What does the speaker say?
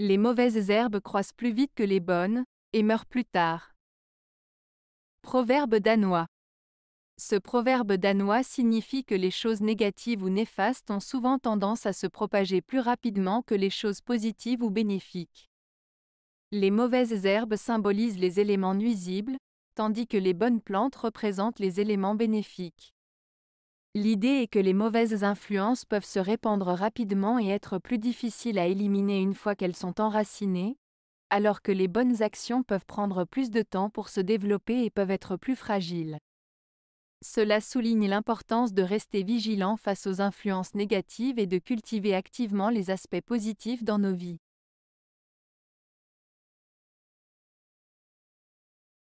Les mauvaises herbes croissent plus vite que les bonnes, et meurent plus tard. Proverbe danois. Ce proverbe danois signifie que les choses négatives ou néfastes ont souvent tendance à se propager plus rapidement que les choses positives ou bénéfiques. Les mauvaises herbes symbolisent les éléments nuisibles, tandis que les bonnes plantes représentent les éléments bénéfiques. L'idée est que les mauvaises influences peuvent se répandre rapidement et être plus difficiles à éliminer une fois qu'elles sont enracinées, alors que les bonnes actions peuvent prendre plus de temps pour se développer et peuvent être plus fragiles. Cela souligne l'importance de rester vigilant face aux influences négatives et de cultiver activement les aspects positifs dans nos vies.